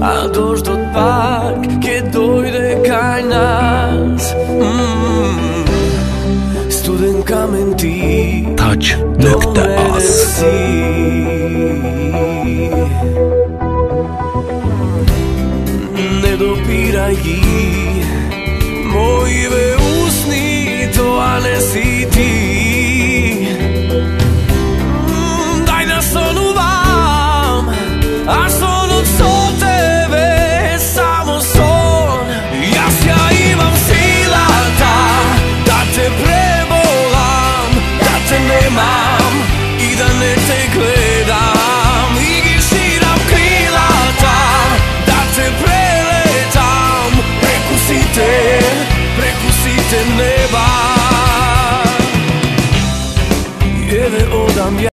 A dosh do t'pak Ke doj dhe kaj nas mm. Student ka menti Taq në këtë as Ne do pira i Mojve usni To ane si ti te neva. Jede oder mir.